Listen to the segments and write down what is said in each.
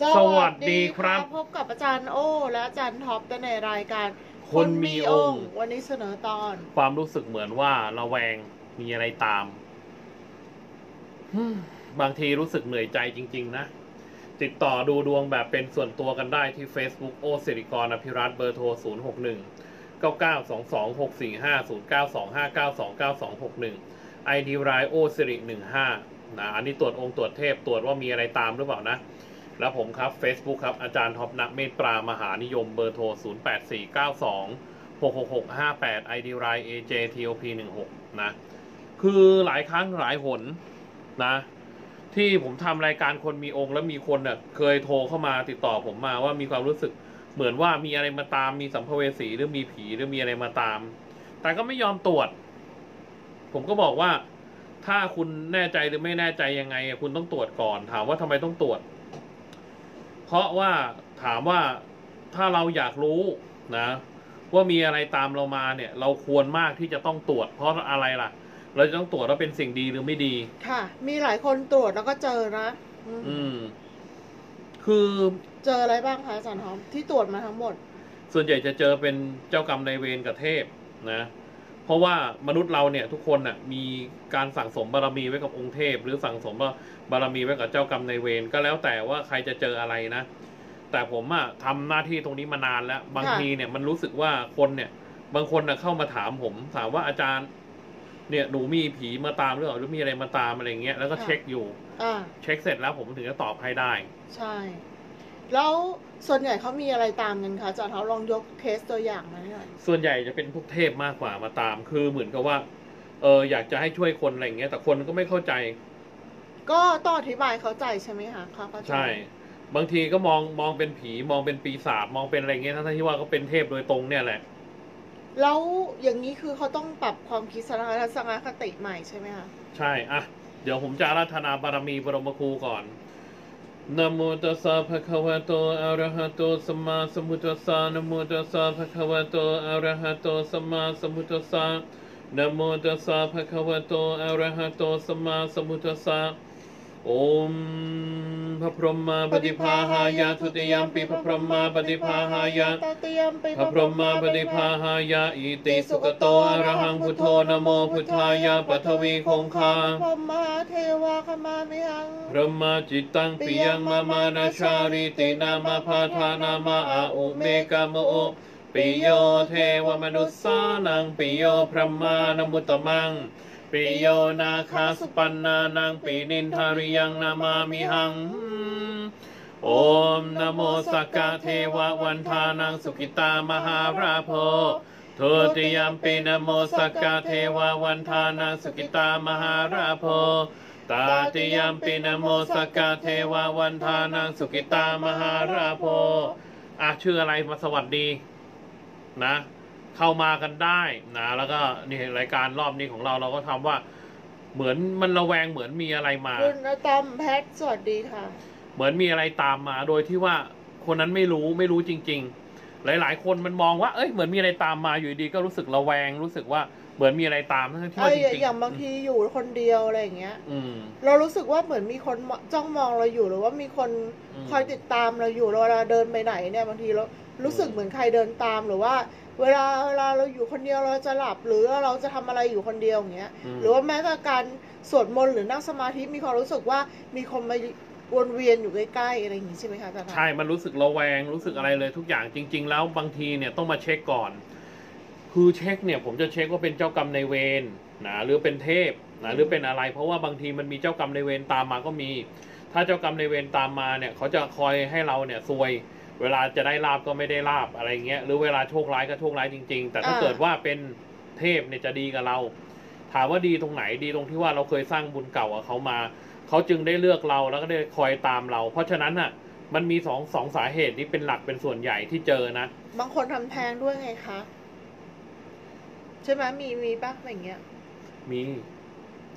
สวัสดีครับ พบกับอาจารย์โอ และอาจารย์ท็อปในรายการ คนมีองค์ วันนี้เสนอตอน ความรู้สึกเหมือนว่าระแวงมีอะไรตามฮึ่มบางทีรู้สึกเหนื่อยใจจริง ๆ นะ ติดต่อดูดวงแบบเป็นส่วนตัวกันได้ที่ Facebook โอสิริกรอภิรัตน์เบอร์โทร 0 6 1 9 9 2 2 6 4 5 0 9 2 5 9 2 9 2 6 1 ID รายโอสิริ15นะอันนี้ตรวจองค์ตรวจเทพตรวจว่ามีอะไรตามหรือเปล่านะ แล้วผมครับ Facebook ครับ อาจารย์ท็อปนักเมตตรามหานิยมเบอร์โทร 0 8 4 9 2 6 6 6 5 8 ID ราย AJTOP 16 นะ คือหลายครั้งหลายหนนะ ที่ผมทำรายการคนมีองค์แล้วมีคนเน่ะเคยโทรเข้ามาติดต่อผมมาว่ามีความรู้สึกเหมือนว่ามีอะไรมาตามมีสัมภเวสีหรือมีผีหรือมีอะไรมาตาม แต่ก็ไม่ยอมตรวจ ผมก็บอกว่า ถ้าคุณแน่ใจหรือไม่แน่ใจยังไง คุณต้องตรวจก่อน ถามว่าทำไมต้องตรวจ ราะว่าถามว่าถ้าเราอยากรู้นะว่ามีอะไรตามเรามาเนี่ย เราควรมากที่จะต้องตรวจ เพราะอะไรล่ะ เราจะต้องตรวจว่าเป็นสิ่งดีหรือไม่ดี ค่ะ มีหลายคนตรวจแล้วก็เจอนะอืมอืมคือเจออะไรบ้างคะอาจารย์ท็อปที่ตรวจมาทั้งหมด ส่วนใหญ่จะเจอเป็นเจ้ากรรมนายเวรกับเทพนะ เพราะว่ามนุษย์เราเนี่ยทุกคนน่ะมีการสั่งสมบารมีไว้กับองค์เทพ หรือสั่งสมบารมีไว้กับเจ้ากรรมนายเวรก็แล้วแต่ว่าใครจะเจออะไรนะ แต่ผมอะทำหน้าที่ตรงนี้มานานแล้ว บางค่ะทีเนี่ยมันรู้สึกว่าคนเนี่ย บางคนน่ะเข้ามาถามผม ถามว่าอาจารย์เนี่ยหนูมีผีมาตามหรือเปล่าหรือมีอะไรมาตามอะไรเงี้ยแล้วก็เช็คอยู่อ่าเช็คเสร็จแล้วผมถึงจะตอบให้ได้ ใช่ แล้วส่วนใหญ่เขามีอะไรตามกันคะอาจารย์ท็อปลองยกเคสตัวอย่างมาให้หน่อย ส่วนใหญ่จะเป็นพวกเทพมากกว่ามาตาม คือเหมือนกับว่า เอออยากจะให้ช่วยคนอะไรอย่างเงี้ย แต่คนก็ไม่เข้าใจ ก็ต้องอธิบายเข้าใจใช่ไหมคะเขาเข้าใจใช่ บางทีก็มองมองเป็นผีมองเป็นปีศาจมองเป็นอะไรเงี้ยทั้งๆที่ว่าเขาเป็นเทพโดยตรงเนี่ยแหละ แล้วอย่างนี้คือเขาต้องปรับความคิดสารทัศนคติใหม่ใช่ไหมคะ ใช่อะเดี๋ยวผมจะอาราธนาบารมีบรมครูก่อน นะโมตัสสะภะคะวะโตอะระหะโตสัมมาสัมพุทธัสสะนะโมตัสสะภะคะวะโตอะระหะโตสัมมาสัมพุทธัสสะนะโมตัสสะภะคะวะโตอะระหะโตสัมมาสัมพุทธัสสะ โอมพระพรหมาปฏิภาหายะทุติยมปีพระพรหมาปฏิภาหายะตติยมปิพระพรหมาปฏิภาหายะอิติสุกโตอะระหังพุทโธนะโมพุทธายะปัทวีคงคาพรหมมหาเทวาขมามิหังพระมาจิตตังปิยังมามานาชาริตินามาพาทานามาอาอุเมกามโอปิโยเทวมนุสสานังปิโยพระมานมุตตมัง ปิโยนาคาสุปันนานังปินินทาริยังนามามิหัง โอมนโมสักกะเทวะวันทานังสุกิตามหาราโพทุติยมปีนโมสักกะเทวะวันทานังสุกิตามหาราโพตาติยมปีนโมสักกะเทวะวันทานังสุกิตามหาราโพอะชื่ออะไรมาสวัสดี นะ เข้ามากันได้นะแล้วก็นี่รายการรอบนี้ของเราเราก็ทำว่า เหมือนมันระแวงเหมือนมีอะไรมาคุณอะตอมแพทสวัสดีค่ะ เหมือนมีอะไรตามมา โดยที่ว่าคนนั้นไม่รู้ไม่รู้จริง ๆ หลาย ๆ คนมันมองว่าเอ้ยเหมือนมีอะไรตามมาอยู่ดีก็รู้สึกระแวงรู้สึกว่าเหมือนมีอะไรตามทั้งที่เอ้ว่ายจริงๆอย่างบางทีอยู่คนเดียวอะไรอย่างเงี้ยอืมเรารู้สึกว่าเหมือนมีคนจ้องมองเราอยู่หรือว่ามีคนอืมคอยติดตามเราอยู่เวลาเดินไปไหนเนี่ยบางทีเรารู้สึกอืมเหมือนใครเดินตามหรือว่า เวลาเวลาเราอยู่คนเดียวเราจะหลับหรือเราจะทำอะไรอยู่คนเดียวอย่างเงี้ยมหรือว่าแม้แต่การสวดมนต์หรือนั่งสมาธิมีความรู้สึกว่ามีคนมาวนเวียนอยู่ใกล้ๆอะไรอย่างงี้ใช่ไหมคะอาจารย์ใช่ มันรู้สึกระแวงรู้สึกอะไรเลยทุกอย่างจริง ๆ แล้วบางทีเนี่ยต้องมาเช็คก่อน คือเช็คเนี่ยผมจะเช็คว่าเป็นเจ้ากรรมในายเวรนะหรือเป็นเทพนะหรือเป็นอะไร เพราะว่าบางทีมันมีเจ้ากรรมในายเวรตามมาก็มี ถ้าเจ้ากรรมในายเวรตามมาเนี่ยเขาจะคอยให้เราเนี่ยซวย เวลาจะได้ลาบก็ไม่ได้ลาบอะไรเงี้ยหรือเวลาโชคร้ายก็โชคร้ายจริง ๆ แต่ถ้าเกิดว่าเป็นเทพเนี่ยจะดีกับเรา ถามว่าดีตรงไหนดีตรงที่ว่าเราเคยสร้างบุญเก่ากับเขามาเขาจึงได้เลือกเราแล้วก็ได้คอยตามเรา เพราะฉะนั้นอะมันมีสองสองสาเหตุนี้เป็นหลักเป็นส่วนใหญ่ที่เจอนะบางคนทำแท้งด้วยไงคะใช่ไหมมีมีปะอย่างเงี้ยมี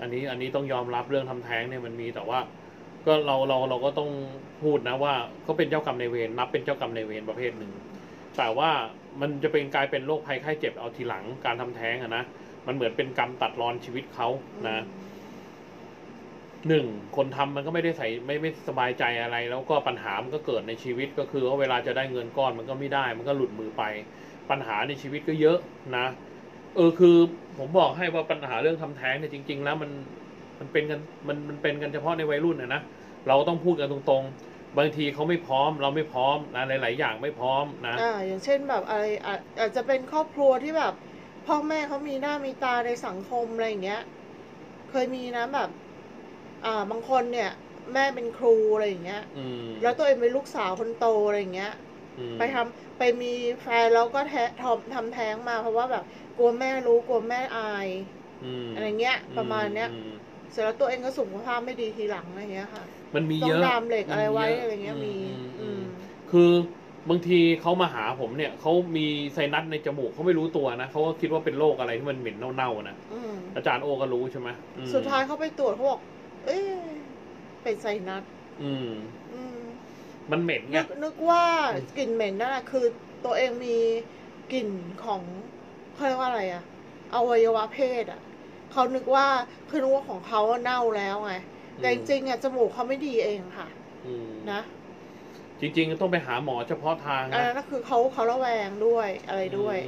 อันนี้อันนี้ต้องยอมรับเรื่องทำแท้งเนี่ยมันมีแต่ว่า ก็เราเราเราก็ต้องพูดนะว่าเขาเป็นเจ้ากรรมในายเวรนับเป็นเจ้ากรรมในายเวรประเภทหนึ่ง แต่ว่ามันจะเป็นกลายเป็นโรคภัยไข้เจ็บเอาทีหลังการทำแท้งอะนะมันเหมือนเป็นกรรมตัดรอนชีวิตเขานะหนึ่งคนทำมันก็ไม่ได้ใส่ไม่ไม่สบายใจอะไร แล้วก็ปัญหามันก็เกิดในชีวิตก็คือว่าเวลาจะได้เงินก้อนมันก็ไม่ได้ มันก็หลุดมือไป ปัญหาในชีวิตก็เยอะนะ เออคือ ผมบอกให้ว่าปัญหาเรื่องทำแท้งเนี่ยจริง ๆ แล้วมัน มันเป็นกันมันมันเป็นกันเฉพาะในวัยรุ่นนะนะเราต้องพูดกันตรงๆ บางทีเขาไม่พร้อม เราไม่พร้อมนะหลายๆอย่างไม่พร้อมนะอ่าอย่างเช่นแบบอะไรอาจอาจจะเป็นครอบครัวที่แบบ พ่อแม่เขามีหน้ามีตาในสังคมอะไรอย่างเงี้ย เคยมีนะแบบ อ่าบางคนเนี่ย แม่เป็นครูอะไรอย่างเงี้ยอืมแล้วตัวเองเป็นลูกสาวคนโตอะไรอย่างเงี้ยอืมไปทำไปมีแฟนแล้วก็แท้ทำทำแท้งมาเพราะว่าแบบกลัวแม่รู้กลัวแม่อายมอะไรเงี้ย ประมาณเนี้ยอืม เสร็จแล้วตัวเองก็สุขภาพไม่ดีทีหลังอะไรเงี้ยค่ะมันมีต้อเยงอะดามเหล็กอะไรไว้มันอะไรเงี้ยมีอืมอืมคือบางทีเขามาหาผมเนี่ยเขามีไซนัสในจมูกเขาไม่รู้ตัวนะเขาก็คิดว่าเป็นโรคอะไรที่มันเหม็นเน่าๆนะอืมอาจารย์โอก็รู้ใช่ไหมอืมสุดท้ายเขาไปตรวจเขาบอกเอ๊ะเป็นไซนัสอืมอืมมันเหม็นไงนึกนึกว่าอืมกลิ่นเหม็นนั่นแหะคือตัวเองมีกลิ่นของเขาเรียกว่าอะไรอะอวัยวะเพศอะ เขานึกว่าคือนึกว่าของเขาอะเน่าแล้วไงแต่จริงๆอะจมูกเขาไม่ดีเองค่ะอืมนะจริงๆต้องไปหาหมอเฉพาะทางอันนะนั้นก็คือเขาเขาระแวงด้วยอะไรด้วย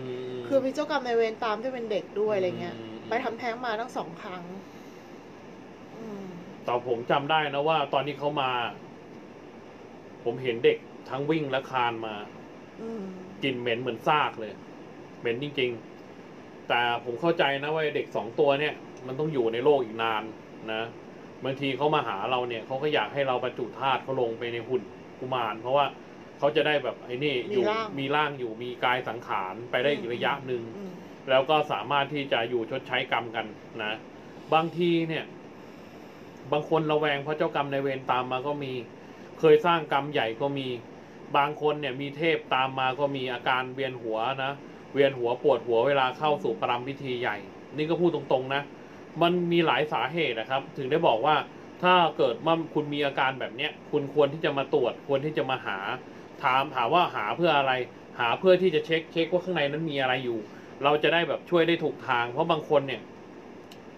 มคือมีเจ้ากรรมนายเวรตามที่เป็นเด็กด้วยอะไรเงี้ยอืมไปทำแท้งมาทั้งสองครั้งอืมแต่ผมจำได้นะว่า ตอนที่เขามา ผมเห็นเด็กทั้งวิ่งและคลานมาอืมกลิ่นเหม็นเหมือนซากเลย เหม็นจริง ๆ แต่ผมเข้าใจนะว่าเด็กสองตัวเนี่ย มันต้องอยู่ในโลกอีกนานนะบางทีเขามาหาเราเนี่ยเขาก็อยากให้เราบรรจุธาตุเขาลงไปในหุ่นกุมาร เพราะว่าเขาจะได้แบบไอ้นี่อยู่มีร่าง มีร่างอยู่มีกายสังขารไปได้อีกระยะหนึ่ง อืมแล้วก็สามารถที่จะอยู่ชดใช้กรรมกันนะ บางทีเนี่ย บางคนระแวงเพราะเจ้ากรรมในายเวรตามมาก็มี เคยสร้างกรรมใหญ่ก็มี บางคนเนี่ยมีเทพตามมาก็มีอาการเวียนหัวนะ เวียนหัวปวดหัวเวลาเข้าสู่ปรำพิธีใหญ่ นี่ก็พูดตรงๆนะ มันมีหลายสาเหตุนะครับ ถึงได้บอกว่าถ้าเกิดว่าคุณมีอาการแบบเนี้ยคุณควรที่จะมาตรวจ ควรที่จะมาหา ถามถามว่าหาเพื่ออะไร หาเพื่อที่จะเช็คเช็คว่าข้างในนั้นมีอะไรอยู่ เราจะได้แบบช่วยได้ถูกทาง เพราะบางคนเนี่ย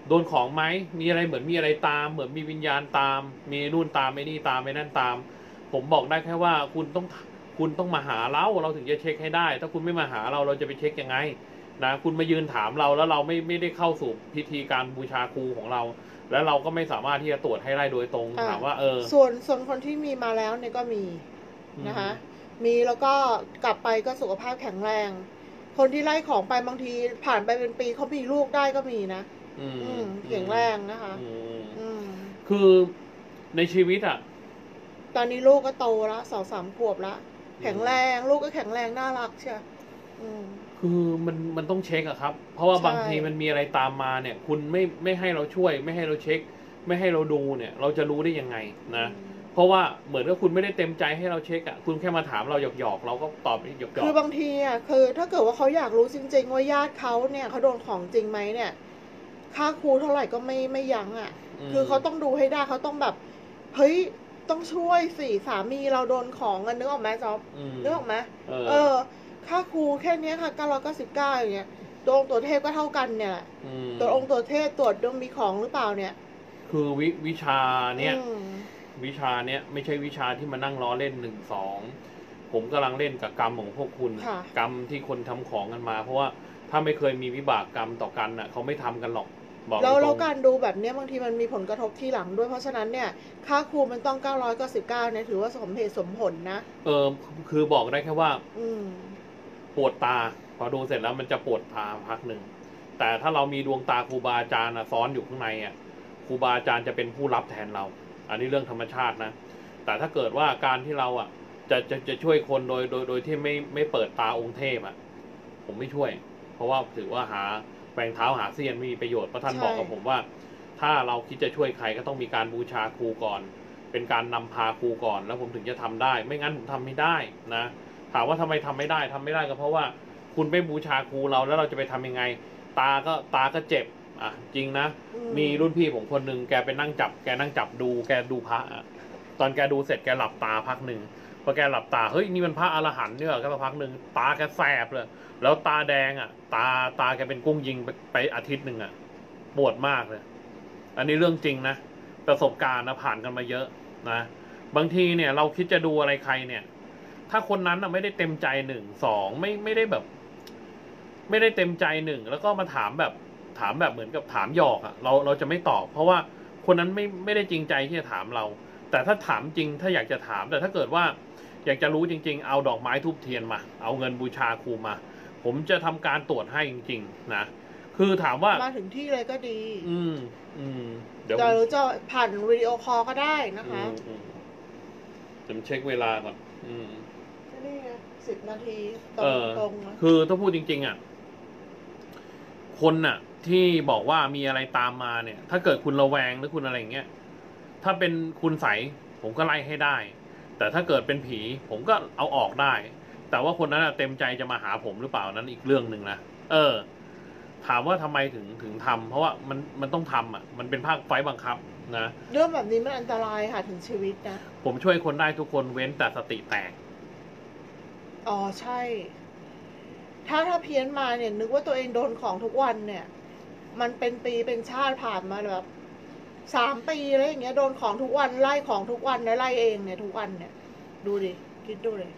โดนของไหมมีอะไรเหมือนมีอะไรตาม เหมือนมีวิญญาณตาม มีนู่นตามไอ้นี่ตามไอ้นั่นตาม ผมบอกได้แค่ว่าคุณต้อง คุณต้องมาหาเราเราถึงจะเช็คให้ได้ ถ้าคุณไม่มาหาเราเราจะไปเช็คยังไงนะคุณมายืนถามเราแล้วเราไม่ไม่ได้เข้าสู่พิธีการบูชาครูของเรา แล้วเราก็ไม่สามารถที่จะตรวจให้ได้โดยตรงอ่าถามว่าเออ ส่วนส่วนคนที่มีมาแล้วเนี่ยก็มีนะคะ มีแล้วก็กลับไปก็สุขภาพแข็งแรง คนที่ไล่ของไปบางทีผ่านไปเป็นปีเขามีลูกได้ก็มีนะอืมอืมแข็งแรงนะคะอืมอืมคือในชีวิตอะ ตอนนี้ลูกก็โตแล้วสองสามขวบแล้ว แข็งแรง ลูกก็แข็งแรงน่ารักเชียวอืมคือมันมันต้องเช็คอะครับ เพราะว่าใช่บางทีมันมีอะไรตามมาเนี่ย คุณไม่ไม่ให้เราช่วย ไม่ให้เราเช็ค ไม่ให้เราดูเนี่ย เราจะรู้ได้ยังไงนะเพราะว่าเหมือนกับคุณไม่ได้เต็มใจให้เราเช็คอะคุณแค่มาถามเราหยอกๆเราก็ตอบหยอกคือบางทีอะคือ ถ้าเกิดว่าเขาอยากรู้จริง ๆ ว่าญาติเขาเนี่ยเขาโดนของจริงไหมเนี่ย ค่าครูเท่าไหร่ก็ไม่ไม่ยั้งอะมคือเขาต้องดูให้ได้เขาต้องแบบเฮ้ย ต้องช่วยสิสามีเราโดนของอะนึกออกไหมจ๊อบมนึกออกไหมเออ เออ ค่าครูแค่เนี้ยค่ะเก้าร้อยเก้าสิบเก้าอย่างเงี้ยตัวองค์ตัวเทพก็เท่ากันเนี่ยแหละมตัวองค์ตัวเทพตรวจดวงมีของหรือเปล่าเนี่ยคือวิวิชาเนี่ย อืมวิชาเนี้ยไม่ใช่วิชาที่มานั่งล้อเล่นหนึ่งสองผมกำลังเล่นกับกรรมของพวกคุณ ค่ะ กรรมที่คนทำของกันมา เพราะว่าถ้าไม่เคยมีวิบากกรรมต่อกันน่ะเขาไม่ทำกันหรอก บอกแล้วตแล้รวงการดูแบบเนี้ยบางทีมันมีผลกระทบที่หลังด้วย เพราะฉะนั้นเนี่ยค่าครูมันต้อง 999เนี่ยถือว่าสมเหตุสมผลนะ เออคือบอกได้แค่ว่าอืม ปวดตา พอดูเสร็จแล้วมันจะปวดตาพักหนึ่ง แต่ถ้าเรามีดวงตาครูบาอาจารย์น่ะซ้อนอยู่ข้างในอะครูบาอาจารย์จะเป็นผู้รับแทนเรา อันนี้เรื่องธรรมชาตินะ แต่ถ้าเกิดว่าการที่เราอะ จะจะจะช่วยคนโดยโดยโดยที่ไม่ไม่เปิดตาองค์เทพอะ ผมไม่ช่วย เพราะว่าถือว่าหา แปลงเท้าหาเสี้ยนไม่มีประโยชน์เพราะท่านใช่บอกกับผมว่า ถ้าเราคิดจะช่วยใครก็ต้องมีการบูชาครูก่อน เป็นการนำพาครูก่อน แล้วผมถึงจะทำได้ ไม่งั้นผมทำไม่ได้นะถามว่าทำไมทำไม่ได้ทำไม่ได้ก็เพราะว่า คุณไม่บูชาครูเราแล้วเราจะไปทำยังไง ตาก็ตาก็เจ็บอะจริงนะอืมีรุ่นพี่ผมคนหนึ่งแกไปนั่งจับ แกนั่งจับดู แกดูพระอะตอนแกดูเสร็จแกหลับตาพักหนึ่ง พอแกหลับตาเฮ้ยนี่มันพระอรหันต์เนี่ยก็สักพักหนึ่งตาแกแสบเลย แล้วตาแดงอะ ตาตาแกเป็นกุ้งยิงไปไปอาทิตย์หนึ่งอะปวดมากเลย อันนี้เรื่องจริงนะประสบการณ์นะผ่านกันมาเยอะนะบางทีเนี่ยเราคิดจะดูอะไรใครเนี่ย ถ้าคนนั้นนะไม่ได้เต็มใจหนึ่งสองไม่ไม่ได้แบบ ไม่ได้เต็มใจหนึ่งแล้วก็มาถามแบบถามแบบเหมือนกับถามหยอกอะ่ะเราเราจะไม่ตอบ เพราะว่าคนนั้นไม่ไม่ได้จริงใจที่จะถามเรา แต่ถ้าถามจริงถ้าอยากจะถามแต่ถ้าเกิดว่า อยากจะรู้จริง ๆ เอาดอกไม้ธูปเทียนมา เอาเงินบูชาครูมา ผมจะทำการตรวจให้จริง ๆ นะคือถามว่ามาถึงที่เลยก็ดี อืม อืม เดี๋ยวแต่เราจะผ่าน video call ก็ได้นะคะอืมอืมผมเช็คเวลาก่อน อืมนี่ไงสิบนาทีตรเองอตรงนะคือถ้าพูดจริง ๆ อะ คนน่ะ ที่บอกว่ามีอะไรตามมาเนี่ย ถ้าเกิดคุณระแวงหรือคุณอะไรอย่างเงี้ย ถ้าเป็นคุณใสยผมก็ไล่ให้ได้ แต่ถ้าเกิดเป็นผีผมก็เอาออกได้ แต่ว่าคนนั้นน่ะเต็มใจจะมาหาผมหรือเปล่านั้นอีกเรื่องหนึ่งนะเออ ถามว่าทำไมถึงถึงทำเพราะว่ามันมันต้องทำอะ มันเป็นภาคไฟต์บังคับนะเรื่องแบบนี้มันอันตรายค่ะถึงชีวิตนะผมช่วยคนได้ทุกคนเว้นแต่สติแตกอ๋อใช่ ถ้าถ้าเพี้ยนมาเนี่ย นึกว่าตัวเองโดนของทุกวันเนี่ย มันเป็นปีเป็นชาติผ่านมาแบบ สามปีอะไรอย่างเงี้ยโดนของทุกวันไล่ของทุกวันแล้วไล่เองเนี่ยทุกวันเนี่ย ดูดิคิดดูเลย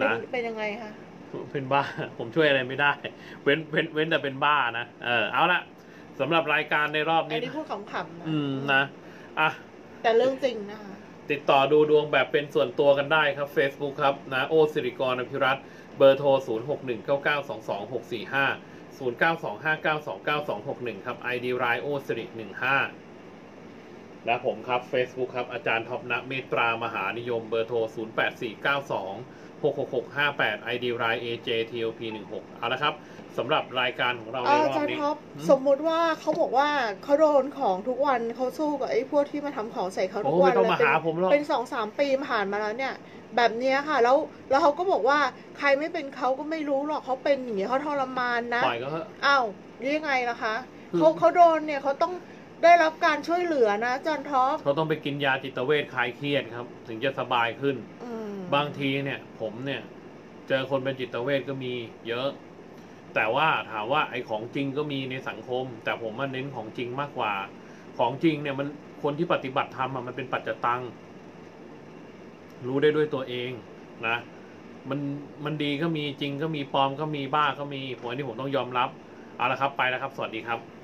นะ เป็นเป็นยังไงคะเป็นบ้า ผมช่วยอะไรไม่ได้ เว้นเว้นเว้นแต่เป็นบ้านะเออเอาละสำหรับรายการในรอบอันนี้นี้พูดขำๆนะอืมนะอะแต่เรื่องจริงนะคะติดต่อดูดวงแบบเป็นส่วนตัวกันได้ครับ Facebook ครับนะโอสิริกรอภิรัตน์เบอร์โทร 0 0 9 2 5 9 2 9 2 6 1 ครับ ID LINE โอสิริ15 และผมครับ Facebook ครับ อาจารย์ท็อปนะเมตรามหานิยมเบอร์โทร 0 8 4 9 2 6 6 6 5 8 ID LINE AJTOP16 เอาละครับ สำหรับรายการของเราในอารอบจารย์นี้ ท็อปอืม สมมุติว่าเขาบอกว่าเขาโดนของทุกวันเขาสู้กับไอ้พวกที่มาทำของใส่เขาทุโอ้กวัไม่นต้องเลยมาเป็นหาผมหรอก เป็นสองสามปีผ่านมาแล้วเนี่ย แบบเนี้ยค่ะ แล้วแล้วเขาก็บอกว่าใครไม่เป็นเขาก็ไม่รู้หรอกเขาเป็นอย่างเงี้ยเขาทรมานนะปล่อยก็เถอะ อ้าวนี่ยังไงล่ะคะคือเขาเขาโดนเนี่ยเขาต้องได้รับการช่วยเหลือนะอาจารย์ท็อปเขาต้องไปกินยาจิตเวชคลายเครียดครับ ถึงจะสบายขึ้น อืมบางทีเนี่ย ผมเนี่ย เจอคนเป็นจิตเวชก็มีเยอะ แต่ว่าถามว่าไอ้ของจริงก็มีในสังคม แต่ผมมันเน้นของจริงมากกว่า ของจริงเนี่ยมันคนที่ปฏิบัติธรรมมันเป็นปัจจตัง รู้ได้ด้วยตัวเองนะมันมันดีก็มีจริงก็มีปลอมก็มีบ้าก็มีผมอันนี้ผมต้องยอมรับ เอาละครับไปแล้วครับ สวัสดีครับ